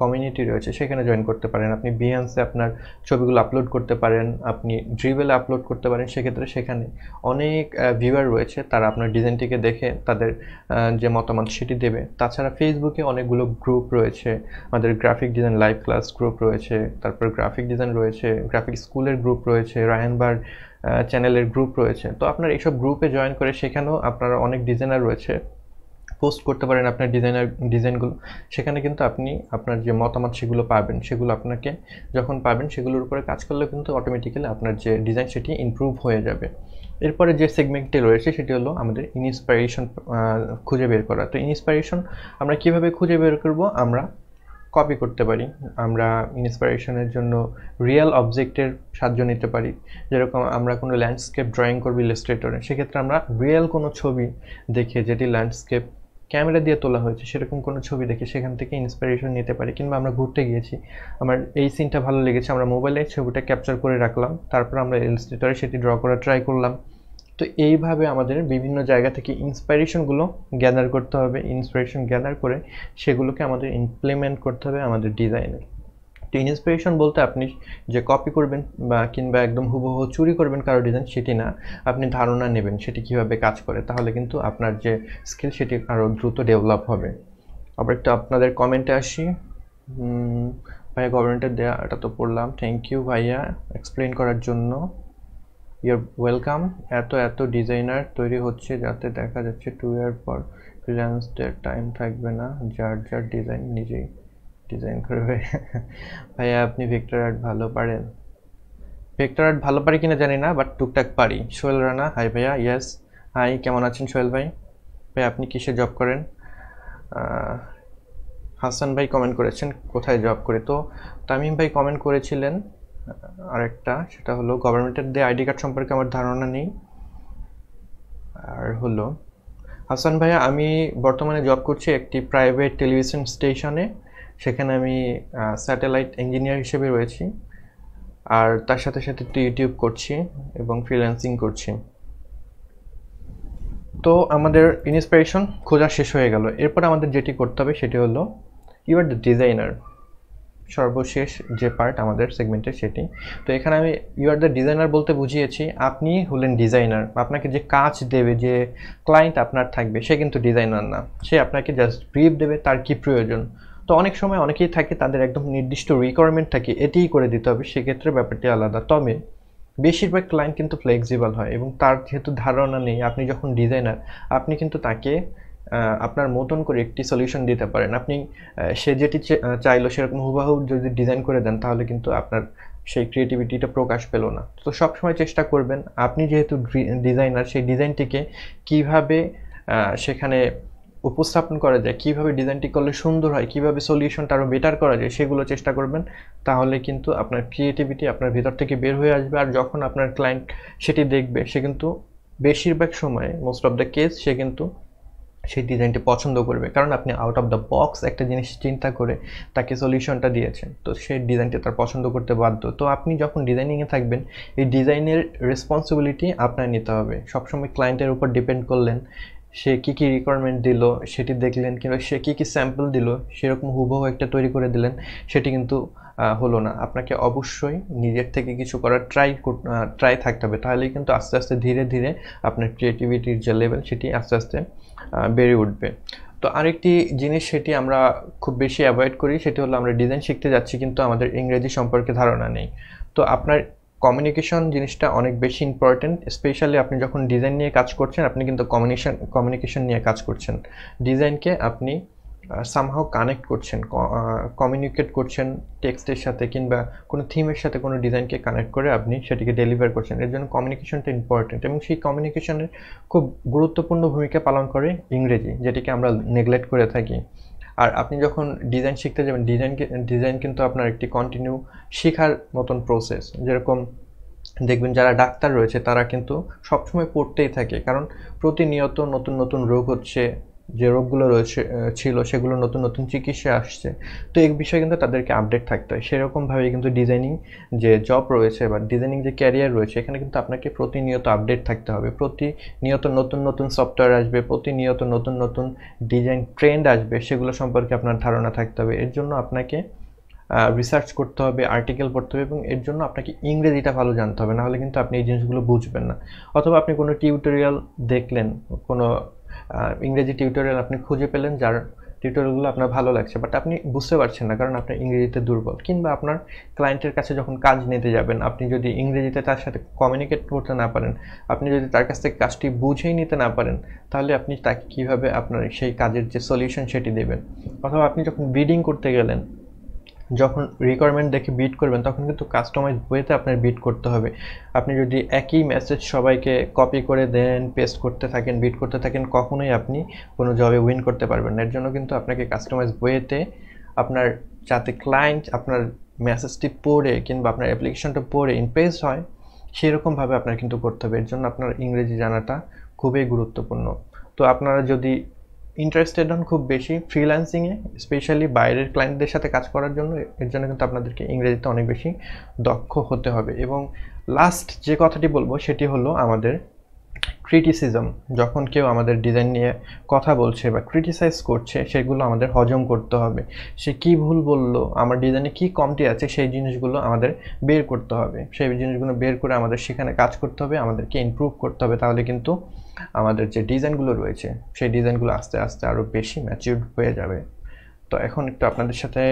A: কমিউনিটি রয়েছে, সেখানে জয়েন করতে পারেন। আপনি বিহান্সে আপনার ছবিগুলো আপলোড করতে পারেন, আপনি ড্রিবেলে আপলোড করতে পারেন, সেক্ষেত্রে সেখানে অনেক ভিউয়ার রয়েছে, তারা আপনার ডিজাইনটিকে দেখে তাদের যে মতামত সেটি দেবে। তাছাড়া ফেসবুকে অনেকগুলো গ্রুপ রয়েছে, আমাদের graphic design live class group রয়েছে, তারপর গ্রাফিক ডিজাইন রয়েছে গ্রাফিক স্কুলের গ্রুপ রয়েছে রায়নবার চ্যানেলের গ্রুপ রয়েছে। তো আপনার এইসব গ্রুপে জয়েন করে সেখানেও আপনারা অনেক ডিজাইনার রয়েছে। পোস্ট করতে পারেন আপনার ডিজাইনার ডিজাইনগুলো সেখানে কিন্তু আপনি আপনার যে মতামত সেগুলো পাবেন, সেগুলো আপনাকে যখন পাবেন সেগুলোর উপরে কাজ করলে কিন্তু অটোমেটিক্যালি আপনার যে ডিজাইন সেটি ইমপ্রুভ হয়ে যাবে। এরপরে যে সেগমেন্টটি রয়েছে সেটি হলো আমাদের ইনস্পাইরেশন খুঁজে বের করা। তো ইনস্পাইরেশন আমরা কীভাবে খুঁজে বের করব? আমরা কপি করতে পারি। আমরা ইন্সপিরেশনের জন্য রিয়েল অবজেক্টের সাহায্য নিতে পারি। যেরকম আমরা কোনো ল্যান্ডস্কেপ ড্রয়িং করব ইলাস্ট্রেটরে সেক্ষেত্রে আমরা রিয়েল কোনো ছবি দেখে যেটি ল্যান্ডস্কেপ ক্যামেরা দিয়ে তোলা হয়েছে, সেরকম কোনো ছবি দেখে সেখান থেকে ইন্সপিরেশন নিতে পারি। কিংবা আমরা ঘুরতে গিয়েছি, আমার এই সিনটা ভালো লেগেছে, আমরা মোবাইলে ছবিটা ক্যাপচার করে রাখলাম, তারপর আমরা ইলাস্ট্রেটরে সেটি ড্র করা ট্রাই করলাম। তো এইভাবে আমাদের বিভিন্ন জায়গা থেকে ইন্সপাইরেশনগুলো গ্যাদার করতে হবে ইন্সপিরেশন গ্যাদার করে সেগুলোকে আমাদের ইমপ্লিমেন্ট করতে হবে আমাদের ডিজাইনে তো ইন্সপিরেশন বলতে আপনি যে কপি করবেন বা কিংবা একদম হুবহু চুরি করবেন কারও ডিজাইন সেটি না, আপনি ধারণা নেবেন সেটি কীভাবে কাজ করে, তাহলে কিন্তু আপনার যে স্কিল সেটি আরও দ্রুত ডেভেলপ হবে। আবার একটু আপনাদের কমেন্টে আসি। ভাইয়া গভর্নমেন্টের দেয়া এটা তো পড়লাম। থ্যাংক ইউ ভাইয়া এক্সপ্লেন করার জন্য। ইউর ওয়েলকাম এত এত ডিজাইনার তৈরি হচ্ছে যাতে দেখা যাচ্ছে টু ইয়ার পর ফ্রিল্যান্সদের টাইম থাকবে না। যার যার ডিজাইন নিজেই ডিজাইন করবে। ভাইয়া, আপনি ভেক্টর আর্ট ভালো পারেন? ভেক্টর আর্ট ভালো পারি কিনা জানি না বাট টুকটাক পারি। সোহেল রানা হাই ভাইয়া ইয়েস হাই কেমন আছেন সোহেল ভাই? ভাই আপনি কিসে জব করেন? হাসান ভাই কমেন্ট করেছেন, কোথায় জব করে? তো তামিম ভাই কমেন্ট করেছিলেন আরেকটা, সেটা হলো গভর্নমেন্টের দিয়ে আইডি কার্ড সম্পর্কে আমার ধারণা নেই। আর হলো, হাসান ভাইয়া, আমি বর্তমানে জব করছি একটি প্রাইভেট টেলিভিশন স্টেশনে সেখানে আমি স্যাটেলাইট ইঞ্জিনিয়ার হিসেবে রয়েছি। আর তার সাথে সাথে একটু ইউটিউব করছি এবং ফ্রিল্যান্সিং করছি। তো আমাদের ইন্সপিরেশন খোঁজা শেষ হয়ে গেল। এরপর আমাদের যেটি করতে হবে সেটি হলো ইউ আর দ্য ডিজাইনার সর্বশেষ যে পার্ট আমাদের সেগমেন্টের সেটি তো এখানে আমি ইউ আর দ্য ডিজাইনার বলতে বুঝিয়েছি। আপনি হলেন ডিজাইনার আপনাকে যে কাজ দেবে, যে ক্লায়েন্ট আপনার থাকবে, সে কিন্তু ডিজাইনার না। সে আপনাকে জাস্ট ব্রিফ দেবে, তার কি প্রয়োজন? তো অনেক সময় অনেকেই থাকে, তাদের একদম নির্দিষ্ট রিকোয়ারমেন্ট থাকে, এটিই করে দিতে হবে, সেক্ষেত্রে ব্যাপারটি আলাদা। তবে বেশিরভাগ ক্লায়েন্ট কিন্তু ফ্লেক্সিবল হয় এবং তার যেহেতু ধারণা নেই, আপনি যখন ডিজাইনার আপনি কিন্তু তাকে আপনার মতন করে একটি সলিউশন দিতে পারেন। আপনি সে যেটি চাইলো সেরকম হুবাহু যদি ডিজাইন করে দেন, তাহলে কিন্তু আপনার সেই ক্রিয়েটিভিটিটা প্রকাশ পেল না। তো সবসময় চেষ্টা করবেন, আপনি যেহেতু ডিজাইনার সেই ডিজাইনটিকে কীভাবে সেখানে উপস্থাপন করা যায়, কীভাবে ডিজাইনটি করলে সুন্দর হয়, কীভাবে সলিউশনটা আরও বেটার করা যায়, সেগুলো চেষ্টা করবেন, তাহলে কিন্তু আপনার ক্রিয়েটিভিটি আপনার ভিতর থেকে বের হয়ে আসবে। আর যখন আপনার ক্লায়েন্ট সেটি দেখবে, সে কিন্তু বেশিরভাগ সময়ে মোস্ট অফ দ্য কেস সে কিন্তু সেই ডিজাইনটি পছন্দ করবে। কারণ আপনি আউট অফ দ্য বক্স একটা জিনিস চিন্তা করে তাকে সলিউশনটা দিয়েছেন। তো সেই ডিজাইনটি তার পছন্দ করতে বাধ্য। তো আপনি যখন ডিজাইনিংয়ে থাকবেন, এই ডিজাইনের রেসপন্সিবিলিটি আপনার নিতে হবে। সবসময় ক্লায়েন্টের উপর ডিপেন্ড করলেন, সে কী কী রিকোয়ারমেন্ট দিল, সেটি দেখলেন, কিংবা সে কী কী স্যাম্পল দিল, সেরকম হুবহু একটা তৈরি করে দিলেন, সেটি কিন্তু হলো না। আপনাকে অবশ্যই নিজের থেকে কিছু করার ট্রাই ট্রাই থাকতে হবে। তাহলেই কিন্তু আস্তে আস্তে ধীরে ধীরে আপনার ক্রিয়েটিভিটির যে লেভেল সেটি আস্তে আস্তে বেড়ে উঠবে। তো আরেকটি জিনিস সেটি আমরা খুব বেশি অ্যাভয়েড করি সেটি হলো আমরা ডিজাইন শিখতে যাচ্ছি কিন্তু আমাদের ইংরেজি সম্পর্কে ধারণা নেই। তো আপনার কমিউনিকেশন জিনিসটা অনেক বেশি ইম্পর্টেন্ট স্পেশালি আপনি যখন ডিজাইন নিয়ে কাজ করছেন, আপনি কিন্তু কমিউনিকেশন কমিউনিকেশন নিয়ে কাজ করছেন। ডিজাইনকে আপনি সামহাও কানেক্ট করছেন কমিউনিকেট করছেন টেক্সটের সাথে কিংবা কোনো থিমের সাথে কোনো ডিজাইনকে কানেক্ট করে আপনি সেটিকে ডেলিভার করছেন। এর জন্য কমিউনিকেশনটা ইম্পর্টেন্ট এবং সেই কমিউনিকেশনের খুব গুরুত্বপূর্ণ ভূমিকা পালন করে ইংরেজি, যেটিকে আমরা নেগলেক্ট করে থাকি। আর আপনি যখন ডিজাইন শিখতে যাবেন ডিজাইন ডিজাইন কিন্তু আপনার একটি কন্টিনিউ শেখার মতন প্রসেস যেরকম দেখবেন যারা ডাক্তার রয়েছে, তারা কিন্তু সবসময় পড়তেই থাকে। কারণ প্রতিনিয়ত নতুন নতুন রোগ হচ্ছে যে রোগগুলো রয়েছে ছিল সেগুলো নতুন নতুন চিকিৎসা আসছে। তো এই বিষয়ে কিন্তু তাদেরকে আপডেট থাকতে হয়। সেরকমভাবে কিন্তু ডিজাইনিং যে জব রয়েছে বা ডিজাইনিং যে ক্যারিয়ার রয়েছে, এখানে কিন্তু আপনাকে প্রতিনিয়ত আপডেট থাকতে হবে। প্রতিনিয়ত নতুন নতুন সফটওয়্যার আসবে, প্রতিনিয়ত নতুন নতুন ডিজাইন ট্রেন্ড আসবে, সেগুলো সম্পর্কে আপনার ধারণা থাকতে হবে। এর জন্য আপনাকে রিসার্চ করতে হবে আর্টিকেল পড়তে হবে এবং এর জন্য আপনাকে ইংরেজিটা ভালো জানতে হবে। নাহলে কিন্তু আপনি এই জিনিসগুলো বুঝবেন না। অথবা আপনি কোনো টিউটোরিয়াল দেখলেন, কোনো ইংরেজি টিউটোরিয়াল আপনি খুঁজে পেলেন, যার টিউটোরিয়ালগুলো আপনার ভালো লাগছে বাট আপনি বুঝতে পারছেন না, কারণ আপনার ইংরেজিতে দুর্বল। কিংবা আপনার ক্লায়েন্টের কাছে যখন কাজ নিতে যাবেন, আপনি যদি ইংরেজিতে তার সাথে কমিউনিকেট করতে না পারেন, আপনি যদি তার কাছ থেকে কাজটি বুঝেই নিতে না পারেন, তাহলে আপনি তাকে কীভাবে আপনার সেই কাজের যে সলিউশন সেটি দেবেন? অথবা আপনি যখন বিডিং করতে গেলেন যখন রিকোয়ারমেন্ট দেখে বিট করবেন, তখন কিন্তু কাস্টমাইজ বইতে আপনার বিট করতে হবে। আপনি যদি একই মেসেজ সবাইকে কপি করে দেন পেস্ট করতে থাকেন বিট করতে থাকেন, কখনোই আপনি কোনো জবে উইন করতে পারবেন না। এর জন্য কিন্তু আপনাকে কাস্টমাইজ বইয়েতে আপনার, যাতে ক্লায়েন্ট আপনার মেসেজটি পড়ে কিংবা আপনার অ্যাপ্লিকেশনটা পড়ে ইমপ্রেস হয়, সেরকমভাবে আপনার কিন্তু করতে হবে। এর জন্য আপনার ইংরেজি জানাটা খুবই গুরুত্বপূর্ণ। তো আপনারা যদি ইন্টারেস্টেড হন খুব বেশি ফ্রিল্যান্সিংয়ে স্পেশালি বাইরের ক্লায়েন্টদের সাথে কাজ করার জন্য, এর জন্য কিন্তু আপনাদেরকে ইংরেজিতে অনেক বেশি দক্ষ হতে হবে। এবং লাস্ট যে কথাটি বলব, সেটি হলো আমাদের ক্রিটিসিজম যখন কেউ আমাদের ডিজাইন নিয়ে কথা বলছে বা ক্রিটিসাইজ করছে, সেগুলো আমাদের হজম করতে হবে। সে কি ভুল বলল, আমার ডিজাইনে কি কমটি আছে, সেই জিনিসগুলো আমাদের বের করতে হবে। সেই জিনিসগুলো বের করে আমাদের সেখানে কাজ করতে হবে, আমাদেরকে ইমপ্রুভ করতে হবে, তাহলে কিন্তু আমাদের যে ডিজাইনগুলো রয়েছে, সেই ডিজাইনগুলো আস্তে আস্তে আরও বেশি ম্যাচিউর হয়ে যাবে। তো এখন একটু আপনাদের সাথে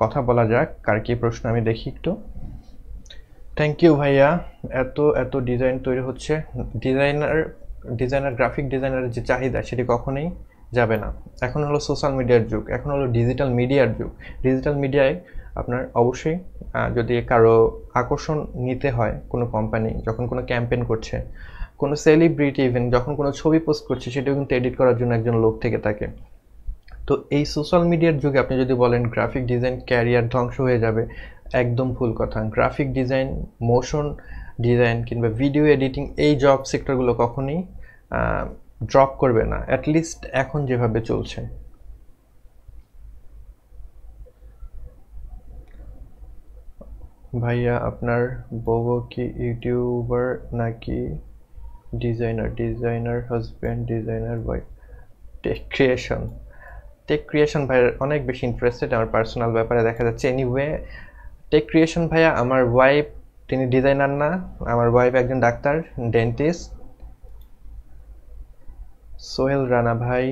A: কথা বলা যাক, কার কী প্রশ্ন আমি দেখি একটু। থ্যাংক ইউ ভাইয়া, এত এত ডিজাইন তৈরি হচ্ছে। ডিজাইনার ডিজাইনার গ্রাফিক ডিজাইনারের যে চাহিদা, সেটি কখনোই যাবে না। এখন হলো সোশ্যাল মিডিয়ার যুগ, এখন হলো ডিজিটাল মিডিয়ার যুগ। ডিজিটাল মিডিয়ায় আপনার অবশ্যই যদি কারও আকর্ষণ নিতে হয় কোনো কোম্পানি যখন কোনো ক্যাম্পেন করছে কোনো সেলিব্রিটি ইভেন যখন কোনো ছবি পোস্ট করছে সেটাও কিন্তু এডিট করার জন্য একজন লোক থেকে থাকে। তো এই সোশ্যাল মিডিয়ার যুগে আপনি যদি বলেন গ্রাফিক ডিজাইন ক্যারিয়ার ধ্বংস হয়ে যাবে, একদম ভুল কথা। গ্রাফিক ডিজাইন মোশন ডিজাইন কিংবা ভিডিও এডিটিং এই জব সেক্টরগুলো কখনই ড্রপ করবে না। অ্যাটলিস্ট এখন যেভাবে চলছে। ভাইয়া, আপনার বউ কি ইউটিউবার নাকি designer designer husband designer wife tech creation tech creation ভাইয়ের অনেক বেশি ইন্টারেস্টেড আমার পার্সোনাল ব্যাপারে দেখা যাচ্ছে. এনিওয়ে টেক ক্রিয়েশন ভাইয়া আমার ওয়াইফ তিনি ডিজাইনার না, আমার ওয়াইফ একজন ডাক্তার ডেন্টিস্ট সোহেল রানা ভাই,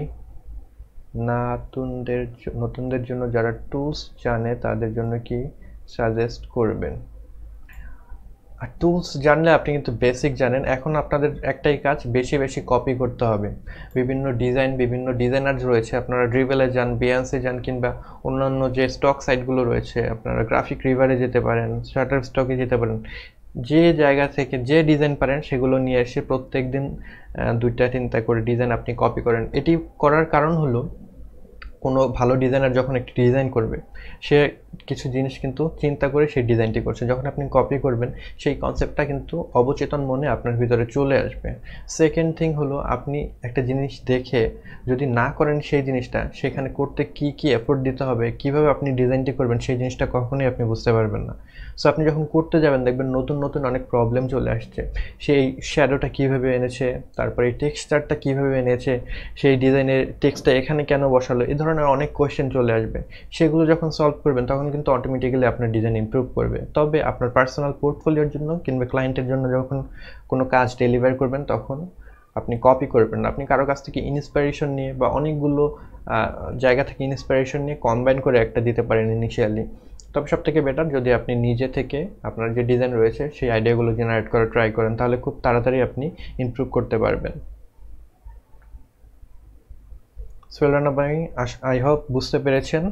A: নতুনদের নতুনদের জন্য যারা টুলস জানে তাদের জন্য কি সাজেস্ট করবেন? আর টুলস জানলে আপনি কিন্তু বেসিক জানেন। এখন আপনাদের একটাই কাজ, বেশি বেশি কপি করতে হবে। বিভিন্ন ডিজাইন বিভিন্ন ডিজাইনার রয়েছে। আপনারা ড্রিভেলে যান বিয়ান্সে যান কিংবা অন্যান্য যে স্টক সাইটগুলো রয়েছে, আপনারা গ্রাফিক রিভারে যেতে পারেন শাটার স্টকে যেতে পারেন। যে জায়গা থেকে যে ডিজাইন পারেন, সেগুলো নিয়ে এসে প্রত্যেক দিন দুইটা, তিনটা করে ডিজাইন আপনি কপি করেন। এটি করার কারণ হলো, কোনো ভালো ডিজাইনার যখন একটি ডিজাইন করবে, সে কিছু জিনিস কিন্তু চিন্তা করে সেই ডিজাইনটি করছে যখন আপনি কপি করবেন, সেই কনসেপ্টটা কিন্তু অবচেতন মনে আপনার ভিতরে চলে আসবে। সেকেন্ড থিং হলো, আপনি একটা জিনিস দেখে যদি না করেন সেই জিনিসটা, সেখানে করতে কি কি এফোর্ট দিতে হবে, কীভাবে আপনি ডিজাইনটি করবেন, সেই জিনিসটা কখনোই আপনি বুঝতে পারবেন না। সো আপনি যখন করতে যাবেন, দেখবেন নতুন নতুন অনেক প্রবলেম চলে আসছে। সেই শ্যাডোটা কীভাবে এনেছে, তারপরে এই টেক্সচারটা কীভাবে এনেছে, সেই ডিজাইনের টেক্সটটা এখানে কেন বসালো এই ধরনের অনেক কোয়েশ্চেন চলে আসবে। সেগুলো যখন সলভ করবেন, তখন কিন্তু অটোমেটিক্যালি আপনার ডিজাইন ইম্প্রুভ করবে। তবে আপনার পার্সোনাল পোর্টফোলিওর জন্য কিংবা ক্লায়েন্টের জন্য যখন কোনো কাজ ডেলিভার করবেন, তখন আপনি কপি করবেন আপনি কারও কাছ থেকে ইন্সপিরেশন নিয়ে বা অনেকগুলো জায়গা থেকে ইন্সপিরেশন নিয়ে কম্বাইন করে একটা দিতে পারেন ইনিশিয়ালি তবে সব থেকে বেটার যদি আপনি নিজে থেকে আপনার যে ডিজাইন রয়েছে, সেই আইডিয়াগুলো জেনারেট করা ট্রাই করেন, তাহলে খুব তাড়াতাড়ি আপনি ইমপ্রুভ করতে পারবেন। সোয়েলানা ভাই আই হোপ বুঝতে পেরেছেন।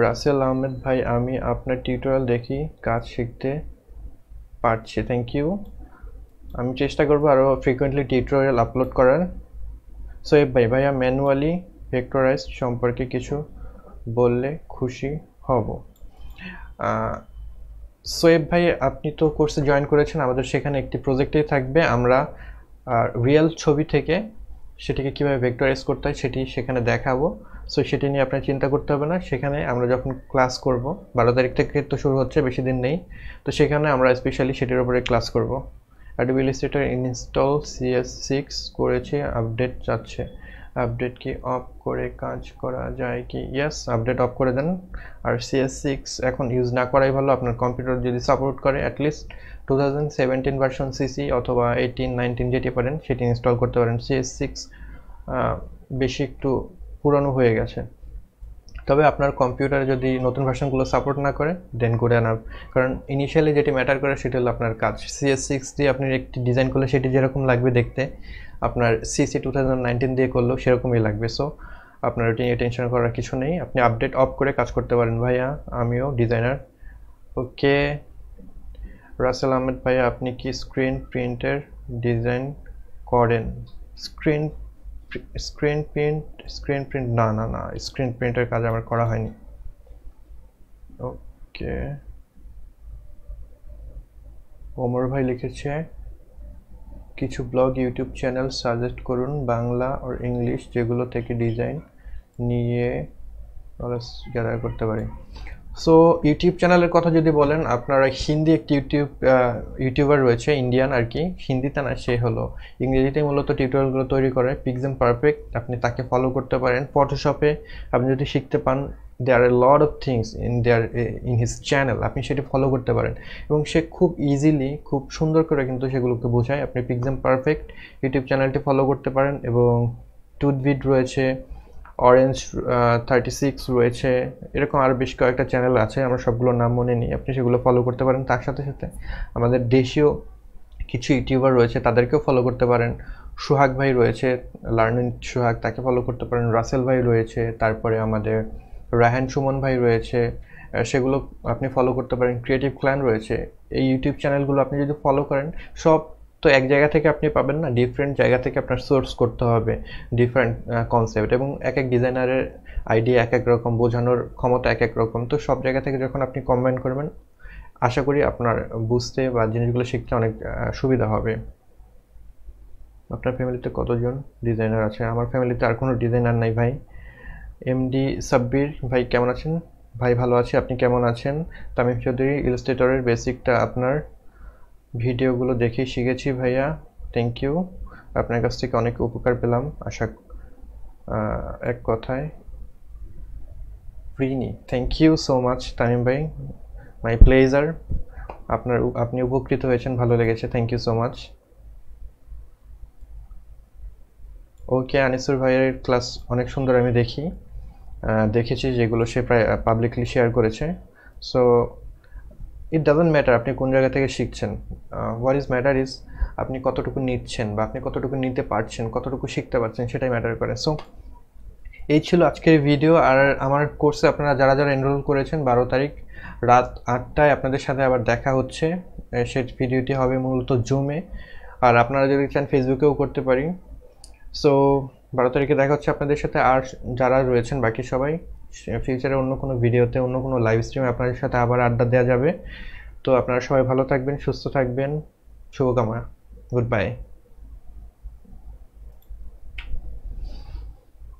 A: রাসেল আহমেদ ভাই, আমি আপনার টিউটোরিয়াল দেখি, কাজ শিখতে পারছি। থ্যাংক ইউ আমি চেষ্টা করব আরও ফ্রিকোয়েন্টলি টিউটোরিয়াল আপলোড করার। সোয়েব ভাই ভাইয়া ম্যানুয়ালি ভেক্টরাইজ সম্পর্কে কিছু বললে খুশি হব। সোয়েব ভাই, আপনি তো কোর্সে জয়েন করেছেন, আমাদের সেখানে একটি প্রজেক্টেই থাকবে। আমরা রিয়েল ছবি থেকে সেটিকে কীভাবে ভেক্টরাইজ করতে হয় সেটি সেখানে দেখাবো। সো সেটি নিয়ে আপনার চিন্তা করতে হবে না। সেখানে আমরা যখন ক্লাস করব, বারো তারিখ থেকে তো শুরু হচ্ছে, বেশি দিন নেই। তো সেখানে আমরা স্পেশালি সেটির উপরে ক্লাস করব। Adobe Illustrator install CS six করেছি আপডেট চাচ্ছে। আপডেট কি অফ করে কাজ করা যায় কি? ইয়েস আপডেট অফ করে দেন। আর সিএস সিক্স এখন ইউজ না করাই ভালো। আপনার কম্পিউটার যদি সাপোর্ট করে at least two thousand seventeen version CC অথবা এইটিন নাইনটিন যেটি পারেন, সেটি ইনস্টল করতে পারেন। সিএস সিক্স বেশি একটু পুরানো হয়ে গেছে। তবে আপনার কম্পিউটারে যদি নতুন ভার্সনগুলো সাপোর্ট না করে দেন করে আনার কারণ ইনিশিয়ালি যেটি ম্যাটার করে, সেটি হলো আপনার কাজ। সিএস সিক্স দিয়ে আপনি একটি ডিজাইন করলে সেটি যেরকম লাগবে দেখতে, আপনার সিসি টু দিয়ে করলেও সেরকমই লাগবে। সো আপনার ওটি নিয়ে টেনশন করার কিছু নেই। আপনি আপডেট অফ করে কাজ করতে পারেন। ভাইয়া, আমিও ডিজাইনার ওকে রাসেল আহমেদ ভাইয়া আপনি কি স্ক্রিন প্রিন্টের ডিজাইন করেন? Screen screen print screen print না না না স্ক্রিন প্রিন্টের কাজ আমার করা হয়নি। ওকে ওমর ভাই লিখেছে, কিছু ব্লগ ইউটিউব চ্যানেল সাজেস্ট করুন বাংলা আর ইংলিশ যেগুলো থেকে ডিজাইন নিয়ে গ্যাদার করতে পারি। সো ইউটিউব চ্যানেলের কথা যদি বলেন, আপনারা হিন্দি একটি ইউটিউব ইউটিউবার রয়েছে ইন্ডিয়ান আর কি হিন্দিতে না, সে হলো ইংরেজিতে মূলত টিউটোরিয়ালগুলো তৈরি করে পিকজেম পারফেক্ট আপনি তাকে ফলো করতে পারেন। ফটোশপে আপনি যদি শিখতে পান there are lot of things in there in his channel আপনি সেটি ফলো করতে পারেন। এবং সে খুব ইজিলি খুব সুন্দর করে কিন্তু সেগুলোকে বোঝায়। আপনি পিকজেম পারফেক্ট ইউটিউব চ্যানেলটি ফলো করতে পারেন এবং টুথবিট রয়েছে অরেঞ্জ থার্টি সিক্স রয়েছে। এরকম আরও বেশ কয়েকটা চ্যানেল আছে, আমরা সবগুলোর নাম মনে নিই। আপনি সেগুলো ফলো করতে পারেন। তার সাথে সাথে আমাদের দেশীয় কিছু ইউটিউবার রয়েছে, তাদেরকেও ফলো করতে পারেন। সোহাগ ভাই রয়েছে লার্নিং সোহাগ, তাকে ফলো করতে পারেন। রাসেল ভাই রয়েছে, তারপরে আমাদের রাহান সুমন ভাই রয়েছে। সেগুলো আপনি ফলো করতে পারেন। ক্রিয়েটিভ ক্ল্যান রয়েছে। এই ইউটিউব চ্যানেলগুলো আপনি যদি ফলো করেন, সব তো এক জায়গা থেকে আপনি পাবেন না ডিফারেন্ট জায়গা থেকে আপনার সোর্স করতে হবে ডিফারেন্ট কনসেপ্ট এবং এক এক ডিজাইনারের আইডিয়া এক এক রকম, বোঝানোর ক্ষমতা এক এক রকম। তো সব জায়গা থেকে যখন আপনি কম্বাইন করবেন, আশা করি আপনার বুঝতে বা জিনিসগুলো শিখতে অনেক সুবিধা হবে। আপনার ফ্যামিলিতে কতজন ডিজাইনার আছে? আমার ফ্যামিলিতে আর কোনো ডিজাইনার নাই ভাই। এমডি সাব্বির, ভাই কেমন আছেন? ভাই ভালো আছি, আপনি কেমন আছেন? তামিম চৌধুরী ইলাস্ট্রেটরের বেসিকটা আপনার। ভিডিওগুলো দেখেই শিখেছি, ভাইয়া। থ্যাংক ইউ আপনার কাছ থেকে অনেক উপকার পেলাম, আশা এক কথায়। Rini thank you so much Tamim ভাই। মাই প্লেজার আপনার আপনি উপকৃত হয়েছেন, ভালো লেগেছে thank you so much okay Anisur ভাইয়ের ক্লাস অনেক সুন্দর আমি দেখি। দেখেছি যেগুলো সে প্রায় পাবলিকলি শেয়ার করেছে। সো ইট ডাজন্ট ম্যাটার আপনি কোন জায়গা থেকে শিখছেন। হোয়াট ইজ ম্যাটার ইজ আপনি কতটুকু নিচ্ছেন বা আপনি কতটুকু নিতে পারছেন, কতটুকু শিখতে পারছেন সেটাই ম্যাটার করে। সো এই ছিল আজকের ভিডিও আর আমার কোর্সে আপনারা যারা যারা এনরোল করেছেন বারো তারিখ রাত আটটায় আপনাদের সাথে আবার দেখা হচ্ছে। সেই ভিডিওটি হবে মূলত জুমে আর আপনারা যদি চান ফেসবুকেও করতে পারি। সো বারো তারিখে দেখা হচ্ছে আপনাদের সাথে। আর যারা রয়েছেন বাকি সবাই ফিউচারে অন্য কোনো ভিডিওতে অন্য কোনো লাইভ স্ট্রিমে আপনাদের সাথে আবার আড্ডা দেওয়া যাবে। তো আপনারা সবাই ভালো থাকবেন, সুস্থ থাকবেন। শুভকামনা। Good bye